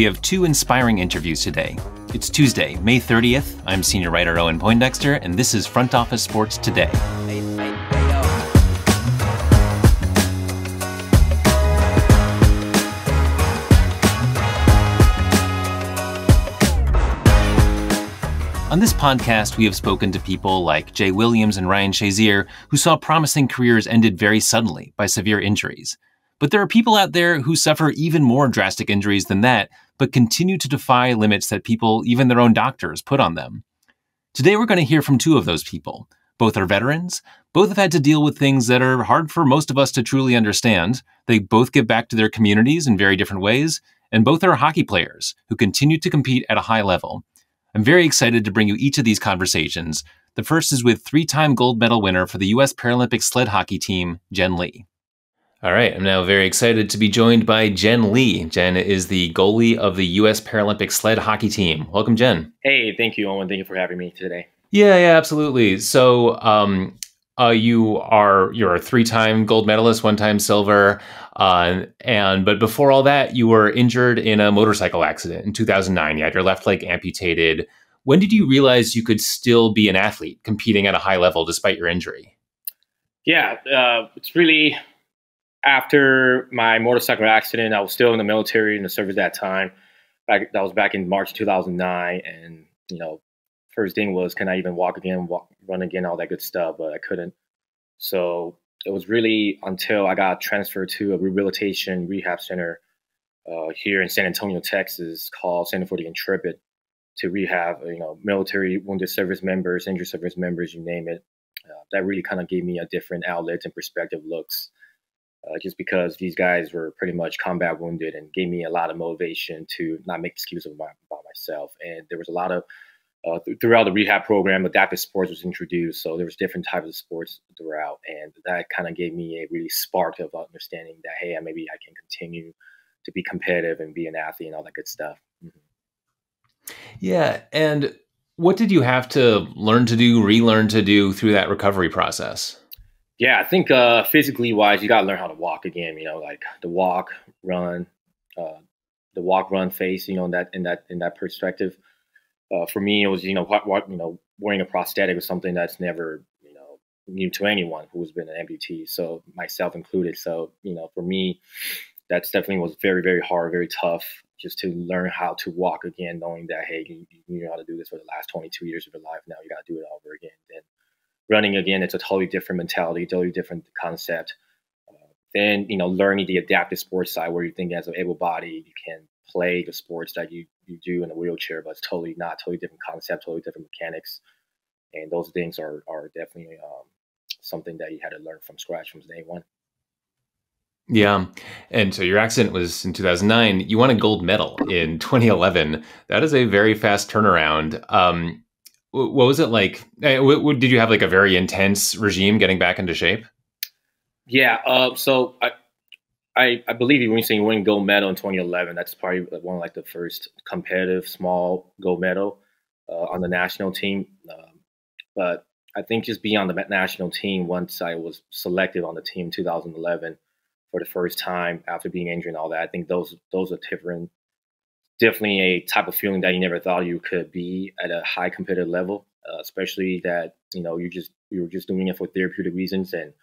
we have two inspiring interviews today. It's Tuesday, May 30th. I'm senior writer Owen Poindexter, and this is Front Office Sports Today. On this podcast, we have spoken to people like Jay Williams and Ryan Shazier, who saw promising careers ended very suddenly by severe injuries. But there are people out there who suffer even more drastic injuries than that, but continue to defy limits that people, even their own doctors, put on them. Today, we're going to hear from two of those people. Both are veterans. Both have had to deal with things that are hard for most of us to truly understand. They both give back to their communities in very different ways. And both are hockey players who continue to compete at a high level. I'm very excited to bring you each of these conversations. The first is with three time gold medal winner for the U.S. Paralympic sled hockey team, Jen Lee. All right, I'm now very excited to be joined by Jen Lee. Jen is the goalie of the U.S. Paralympic sled hockey team. Welcome, Jen. Hey, thank you, Owen. Thank you for having me today. Yeah, yeah, absolutely. So, um, uh, you are you're a three-time gold medalist, one-time silver, uh, and but before all that, you were injured in a motorcycle accident in 2009. You had your left leg amputated. When did you realize you could still be an athlete competing at a high level despite your injury? Yeah, uh, it's really after my motorcycle accident. I was still in the military in the service at that time. Back, that was back in March 2009, and you know, first thing was, can I even walk again, walk, run again, all that good stuff, but I couldn't. So it was really until I got transferred to a rehabilitation rehab center uh, here in San Antonio, Texas, called Center for the Intrepid, to rehab, you know, military wounded service members, injured service members, you name it. Uh, that really kind of gave me a different outlet and perspective looks. Uh, just because these guys were pretty much combat wounded and gave me a lot of motivation to not make excuses about myself. And there was a lot of uh, th- throughout the rehab program, adaptive sports was introduced. So there was different types of sports throughout, and that kind of gave me a really spark of understanding that hey, maybe I can continue to be competitive and be an athlete and all that good stuff. Mm-hmm. Yeah, and what did you have to learn to do, relearn to do through that recovery process? Yeah, I think uh, physically wise, you got to learn how to walk again. You know, like the walk, run, uh, the walk, run, face. You know, in that in that in that perspective uh, for me, it was you know what, what you know wearing a prosthetic was something that's never you know new to anyone who's been an amputee, so myself included. So you know, for me, that's definitely was very very hard, very tough, just to learn how to walk again, knowing that hey, you, you know how to do this for the last 22 years of your life. Now you got to do it all over again. Then running again, it's a totally different mentality, totally different concept. Uh, then you know, learning the adaptive sports side, where you think as an able body, you can play the sports that you, you do in a wheelchair, but it's totally not, totally different concept, totally different mechanics. And those things are, are definitely um, something that you had to learn from scratch from day one. Yeah. And so your accident was in 2009. You won a gold medal in 2011. That is a very fast turnaround. Um, what was it like? Eh, did you have like a very intense regime getting back into shape? Yeah. Uh, so I, I, I believe when you say you win gold medal in 2011, that's probably one of like the first competitive small gold medal uh, on the national team. Um, but I think just being on the national team once I was selected on the team 2011 for the first time after being injured and all that, I think those those are different. Definitely a type of feeling that you never thought you could be at a high competitive level, uh, especially that you know you just you were just doing it for therapeutic reasons and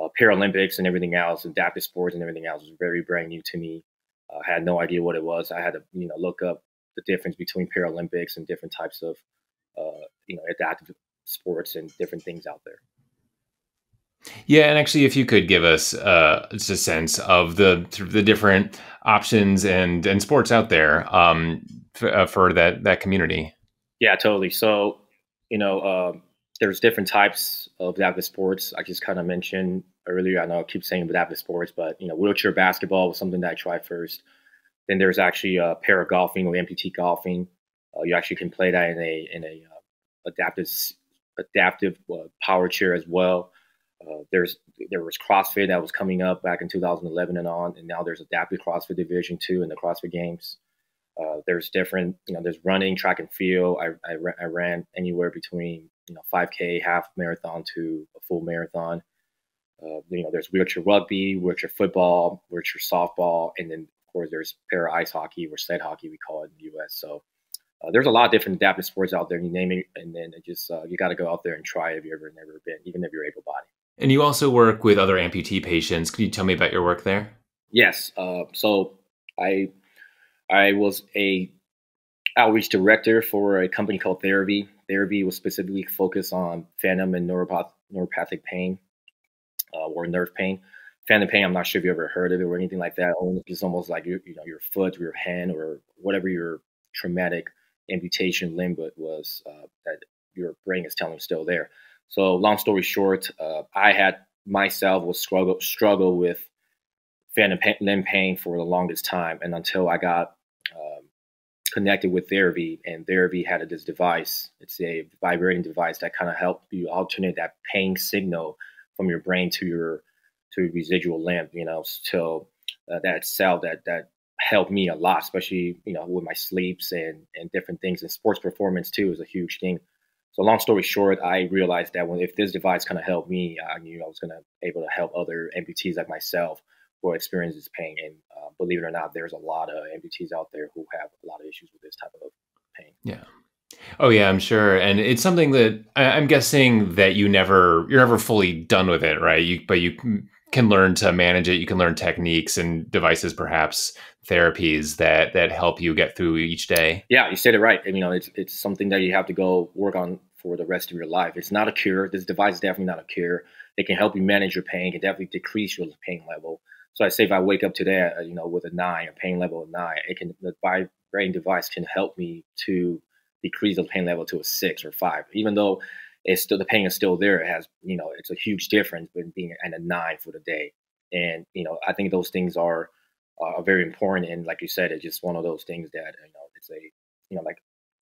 uh, Paralympics and everything else, adaptive sports and everything else was very brand new to me. Uh, I had no idea what it was. I had to, you know, look up the difference between Paralympics and different types of, uh, you know, adaptive sports and different things out there. Yeah, and actually, if you could give us uh, just a sense of the the different options and and sports out there um, uh, for that that community. Yeah, totally. So, you know, uh, there's different types of adaptive sports. I just kind of mentioned earlier. I know I keep saying adaptive sports, but you know, wheelchair basketball was something that I tried first. Then there's actually uh, para golfing or amputee golfing. Uh, you actually can play that in a in a uh, adaptive adaptive power chair as well. Uh, there's there was CrossFit that was coming up back in 2011 and on, and now there's adaptive CrossFit Division two in the CrossFit Games. Uh, there's different, you know, there's running, track and field. I, I, I ran anywhere between you know 5K, half marathon to a full marathon. Uh, you know, there's wheelchair rugby, wheelchair football, wheelchair softball, and then of course, there's para ice hockey or sled hockey, we call it in the U.S. So uh, there's a lot of different adaptive sports out there. You name it, and then it just uh, you got to go out there and try if you've ever never been, even if you're able bodied. And you also work with other amputee patients. Can you tell me about your work there? Yes. Uh, so I I was a outreach director for a company called Therapy. Therapy was specifically focused on phantom and neuropath- neuropathic pain uh, or nerve pain. Phantom pain, I'm not sure if you ever heard of it or anything like that. It's almost like your, you know, your foot, or your hand, or whatever your traumatic amputation limb was uh, that your brain is telling still there. So long story short, uh, I had myself was struggle struggle with phantom pain, limb pain for the longest time, and until I got um, connected with Therapy, and Therapy had this device. It's a vibrating device that kind of helped you alternate that pain signal from your brain to your to your residual limb. You know, till uh, that cell that that helped me a lot, especially you know with my sleeps and and different things. And sports performance too is a huge thing. So long story short, I realized that when if this device kind of helped me, I knew I was gonna able to help other amputees like myself who experience this pain. And uh, believe it or not, there's a lot of amputees out there who have a lot of issues with this type of pain. Yeah. Oh yeah, I'm sure, and it's something that I'm guessing that you never you're never fully done with it, right? You but you can learn to manage it. You can learn techniques and devices, perhaps therapies that that help you get through each day. Yeah, you said it right. you know, it's it's something that you have to go work on for the rest of your life. It's not a cure. This device is definitely not a cure. It can help you manage your pain. It can definitely decrease your pain level. So I say if I wake up today, uh, you know, with a nine, a pain level of nine, it can the vibrating device can help me to decrease the pain level to a six or five, even though it's still the pain is still there. It has, you know, it's a huge difference between being at a nine for the day. And you know, I think those things are are very important. And like you said, it's just one of those things that you know, it's a, you know, like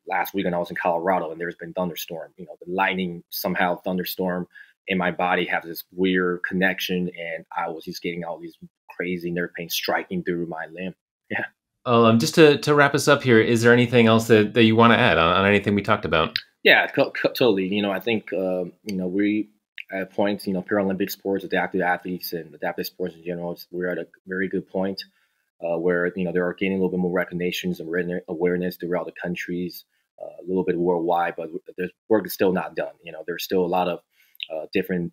last weekend I was in Colorado and there's been thunderstorm. You know, the lightning somehow thunderstorm in my body has this weird connection, and I was just getting all these crazy nerve pain striking through my limb. Yeah. Um, just to, to wrap us up here, is there anything else that, that you want to add on, on anything we talked about? Yeah, totally. You know, I think um, you know we at points, you know, Paralympic sports, adaptive athletes, and adaptive sports in general, we're at a very good point uh, where you know they are gaining a little bit more recognitions and awareness throughout the countries, uh, a little bit worldwide. But there's work is still not done. You know, there's still a lot of uh, different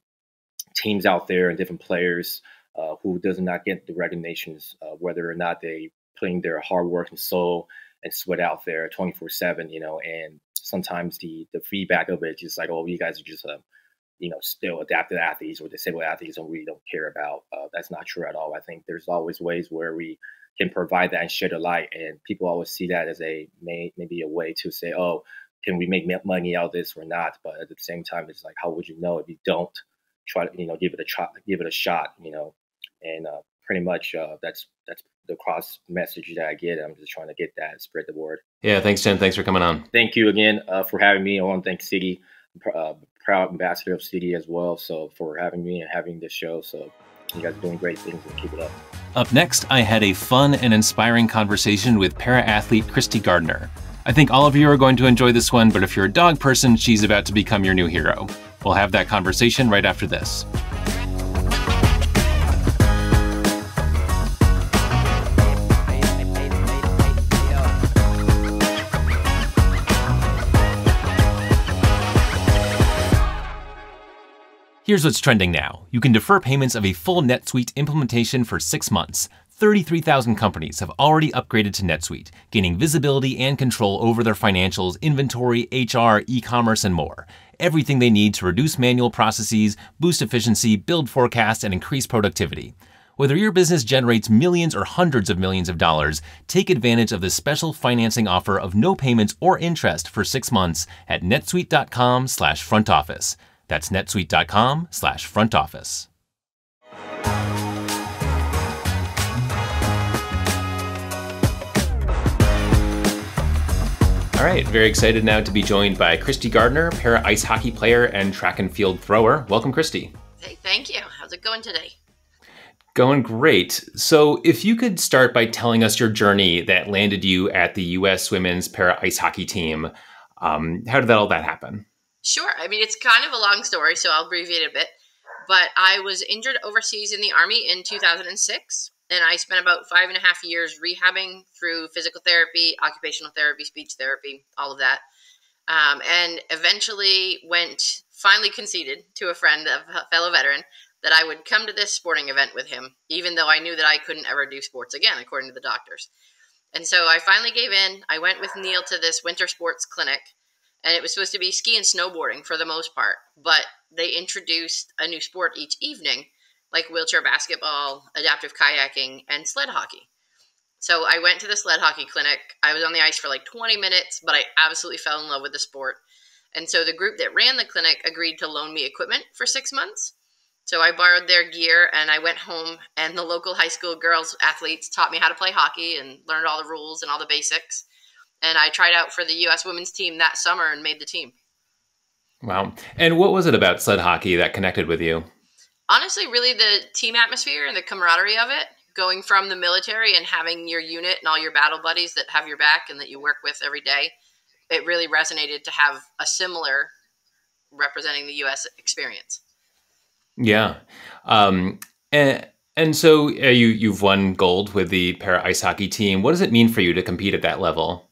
teams out there and different players uh, who does not get the recognitions, uh, whether or not they putting their hard work and soul and sweat out there 24 7 you know and sometimes the the feedback of it is like oh you guys are just uh, you know still adapted athletes or disabled athletes and we don't care about uh, that's not true at all. I think there's always ways where we can provide that and shed a light and people always see that as a may, maybe a way to say oh can we make money out of this or not? But at the same time it's like how would you know if you don't try to you know give it a try give it a shot you know? And uh, pretty much uh, that's that's the cross message that I get. I'm just trying to get that, spread the word. Yeah, thanks, Jen. Thanks for coming on. Thank you again uh, for having me. I want to thank Citi, uh, proud ambassador of Citi as well. So for having me and having this show. So you guys are doing great things and keep it up. Up next, I had a fun and inspiring conversation with para athlete Christy Gardner. I think all of you are going to enjoy this one, but if you're a dog person, she's about to become your new hero. We'll have that conversation right after this. Here's what's trending now. You can defer payments of a full NetSuite implementation for six months. 33,000 companies have already upgraded to NetSuite, gaining visibility and control over their financials, inventory, HR, e commerce, and more. Everything they need to reduce manual processes, boost efficiency, build forecasts, and increase productivity. Whether your business generates millions or hundreds of millions of dollars, take advantage of this special financing offer of no payments or interest for six months at netsuite.com/front office. That's netsuite.com slash front office. All right, very excited now to be joined by Christy Gardner, para ice hockey player and track and field thrower. Welcome, Christy. Hey, thank you. How's it going today? Going great. So, if you could start by telling us your journey that landed you at the U.S. Women's Para Ice Hockey Team, um, how did that all that happen? Sure. I mean, it's kind of a long story, so I'll abbreviate it a bit. But I was injured overseas in the Army in 2006. and I spent about five and a half years rehabbing through physical therapy, occupational therapy, speech therapy, all of that. Um, and eventually went finally conceded to a friend, a fellow veteran, that I would come to this sporting event with him, even though I knew that I couldn't ever do sports again, according to the doctors. And so I finally gave in. I went with Neil to this winter sports clinic, and it was supposed to be ski and snowboarding for the most part, but they introduced a new sport each evening, like wheelchair basketball, adaptive kayaking, and sled hockey. So I went to the sled hockey clinic. I was on the ice for like 20 minutes, but I absolutely fell in love with the sport. And so the group that ran the clinic agreed to loan me equipment for six months. So I borrowed their gear and I went home, and the local high school girls athletes taught me how to play hockey and learned all the rules and all the basics. And I tried out for the U.S. women's team that summer and made the team. Wow. And what was it about sled hockey that connected with you? Honestly, really the team atmosphere and the camaraderie of it. Going from the military and having your unit and all your battle buddies that have your back and that you work with every day, it really resonated to have a similar representing the U.S. experience. Yeah. Um, and and so uh, you you've won gold with the para ice hockey team. What does it mean for you to compete at that level?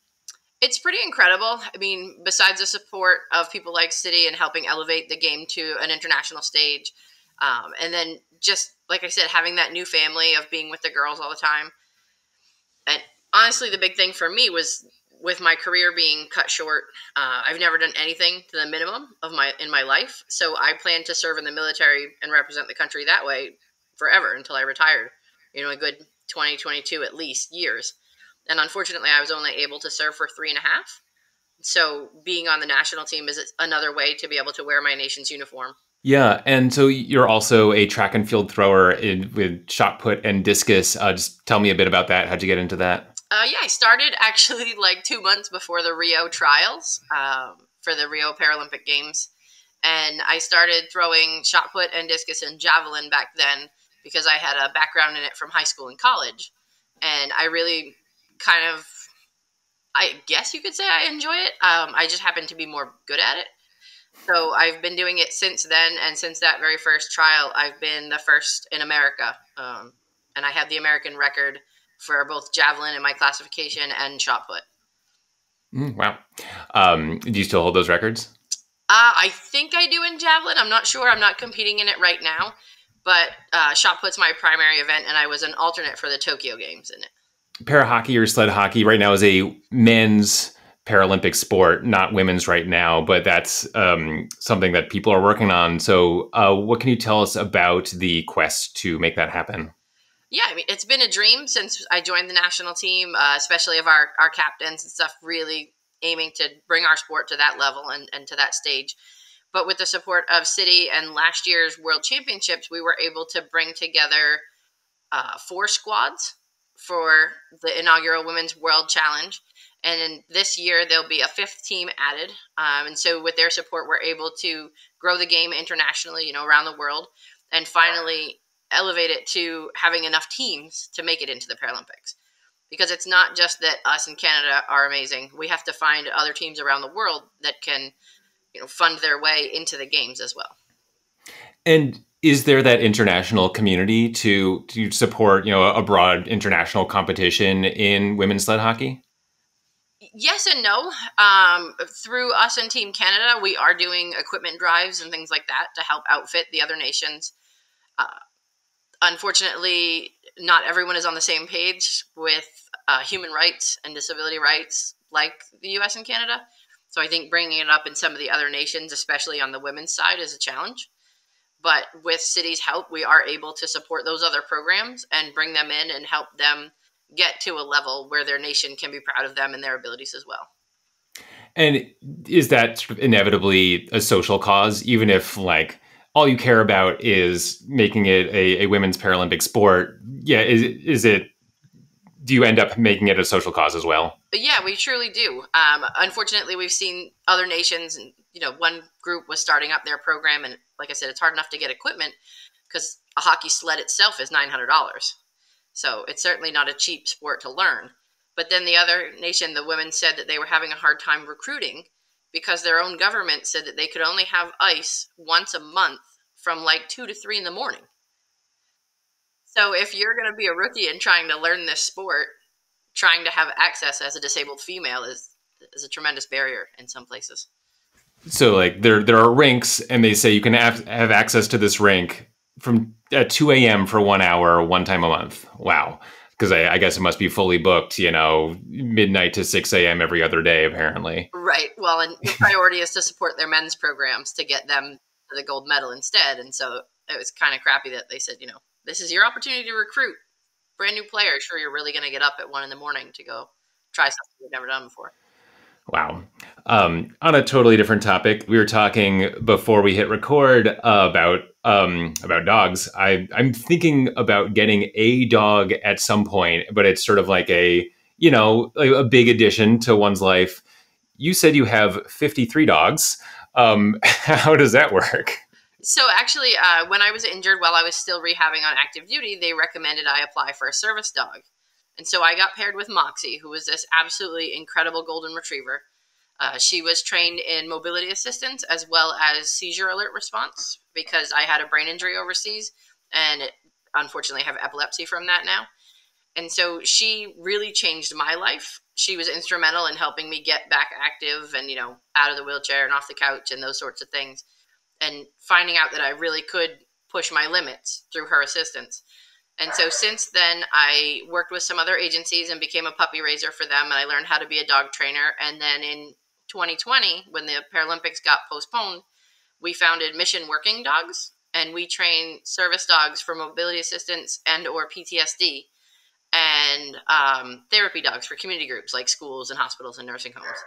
It's pretty incredible. I mean, besides the support of people like Citi and helping elevate the game to an international stage, um, and then just like I said, having that new family of being with the girls all the time. And honestly, the big thing for me was with my career being cut short, uh, I've never done anything to the minimum of my in my life. So I plan to serve in the military and represent the country that way forever until I retired. You know, a good 20, 22 at least years. And unfortunately, I was only able to serve for three and a half. So being on the national team is another way to be able to wear my nation's uniform. Yeah, and so you're also a track and field thrower in, with shot put and discus. Uh, just tell me a bit about that. How'd you get into that? Uh, yeah, I started actually like two months before the Rio trials um, for the Rio Paralympic Games. And I started throwing shot put and discus and javelin back then because I had a background in it from high school and college. And I really kind of, I guess you could say I enjoy it. Um, I just happen to be more good at it. So I've been doing it since then. And since that very first trial, I've been the first in America. Um, and I have the American record for both javelin in my classification and shot put. Mm, wow. Um, do you still hold those records? Uh, I think I do in javelin. I'm not sure. I'm not competing in it right now, but uh, shot put's my primary event, and I was an alternate for the Tokyo Games in it. Para hockey or sled hockey right now is a men's Paralympic sport, not women's right now, but that's um, something that people are working on. So, uh, what can you tell us about the quest to make that happen? yeah, I mean, it's been a dream since I joined the national team, uh, especially of our, our captains and stuff, really aiming to bring our sport to that level and, and to that stage. But with the support of Citi and last year's World Championships, we were able to bring together uh, four squads for the inaugural Women's World Challenge. And this year, there'll be a fifth team added. Um, and so, with their support, we're able to grow the game internationally, you know, around the world. And finally, elevate it to having enough teams to make it into the Paralympics. Because it's not just that us in Canada are amazing. We have to find other teams around the world that can, you know, fund their way into the games as well. And is there that international community to to support, you know, a broad international competition in women's sled hockey? Yes and no. Um, through us and Team Canada, we are doing equipment drives and things like that to help outfit the other nations. Uh, unfortunately, not everyone is on the same page with uh, human rights and disability rights like the US and Canada. So I think bringing it up in some of the other nations, especially on the women's side, is a challenge. But with Citi's help, we are able to support those other programs and bring them in and help them get to a level where their nation can be proud of them and their abilities as well. And is that inevitably a social cause, even if like all you care about is making it a, a women's Paralympic sport, yeah, is is it? Do you end up making it a social cause as well? Yeah, we truly do. Um, unfortunately, we've seen other nations, and you know, one group was starting up their program, and like I said, it's hard enough to get equipment because a hockey sled itself is nine hundred dollars. So it's certainly not a cheap sport to learn. But then the other nation, the women said that they were having a hard time recruiting because their own government said that they could only have ice once a month from like two to three in the morning. So if you're going to be a rookie and trying to learn this sport, trying to have access as a disabled female is is a tremendous barrier in some places. So like there there are rinks, and they say you can have, have access to this rink from at 2 a.m. for one hour, one time a month. Wow. Because I, I, guess it must be fully booked, you know, midnight to 6 a.m. every other day, apparently. Right. Well, and the priority is to support their men's programs to get them the gold medal instead. And so it was kind of crappy that they said, you know, this is your opportunity to recruit brand new players. Sure, you're really going to get up at one in the morning to go try something you've never done before. Wow. Um, on a totally different topic, we were talking before we hit record uh, about um, about dogs. I, I'm thinking about getting a dog at some point, but it's sort of like a you know a big addition to one's life. You said you have 53 dogs. Um, how does that work? So actually, uh, when I was injured while I was still rehabbing on active duty, they recommended I apply for a service dog. And so I got paired with Moxie, who was this absolutely incredible golden retriever. Uh, she was trained in mobility assistance as well as seizure alert response because I had a brain injury overseas and it, unfortunately have epilepsy from that now. And so she really changed my life. She was instrumental in helping me get back active and, you know, out of the wheelchair and off the couch and those sorts of things. And finding out that I really could push my limits through her assistance. And so since then, I worked with some other agencies and became a puppy raiser for them. And I learned how to be a dog trainer. And then in 2020, when the Paralympics got postponed, we founded Mission Working Dogs, and we train service dogs for mobility assistance and or PTSD, and um, therapy dogs for community groups like schools and hospitals and nursing homes.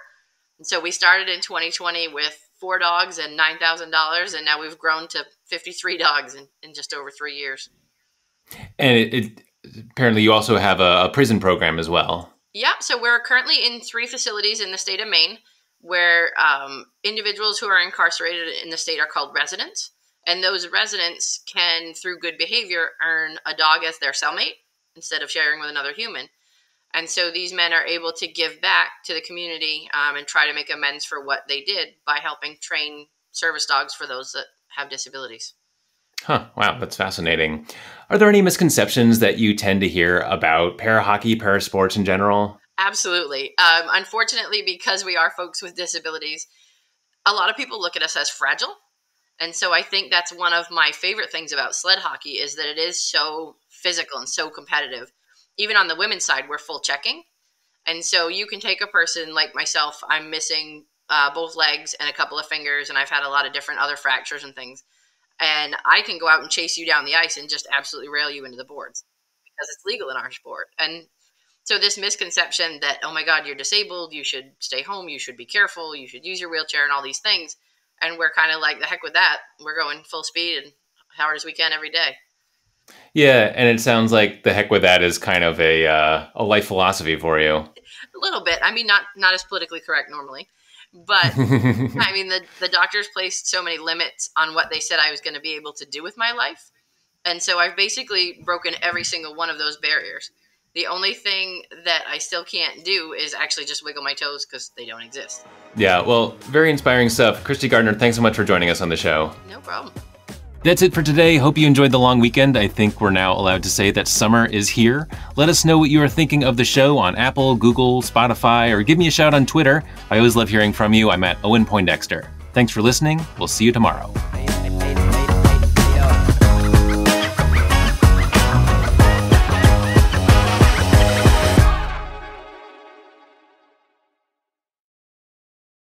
And so we started in 2020 with four dogs and nine thousand dollars, and now we've grown to 53 dogs in, in just over three years. And it, it, apparently, you also have a, a prison program as well. Yeah, so we're currently in three facilities in the state of Maine where um, individuals who are incarcerated in the state are called residents. And those residents can, through good behavior, earn a dog as their cellmate instead of sharing with another human. And so these men are able to give back to the community um, and try to make amends for what they did by helping train service dogs for those that have disabilities. Huh, wow, that's fascinating. Are there any misconceptions that you tend to hear about para hockey, para sports in general? Absolutely. Um, unfortunately, because we are folks with disabilities, a lot of people look at us as fragile. And so I think that's one of my favorite things about sled hockey is that it is so physical and so competitive. Even on the women's side, we're full checking. And so you can take a person like myself, I'm missing uh, both legs and a couple of fingers, and I've had a lot of different other fractures and things. And I can go out and chase you down the ice and just absolutely rail you into the boards because it's legal in our sport. And so this misconception that oh my god you're disabled you should stay home you should be careful you should use your wheelchair and all these things. And we're kind of like the heck with that. We're going full speed and hard as we can every day. Yeah and it sounds like the heck with that is kind of a uh, a life philosophy for you. A little bit. I mean not not as politically correct normally but i mean the the doctors placed so many limits on what they said i was going to be able to do with my life and so i've basically broken every single one of those barriers the only thing that I still can't do is actually just wiggle my toes because they don't exist. Yeah, well, very inspiring stuff. Christy Gardner, thanks so much for joining us on the show. No problem. That's it for today. Hope you enjoyed the long weekend. I think we're now allowed to say that summer is here. Let us know what you are thinking of the show on Apple, Google, Spotify, or give me a shout on Twitter. I always love hearing from you. I'm at Owen Poindexter. Thanks for listening. We'll see you tomorrow.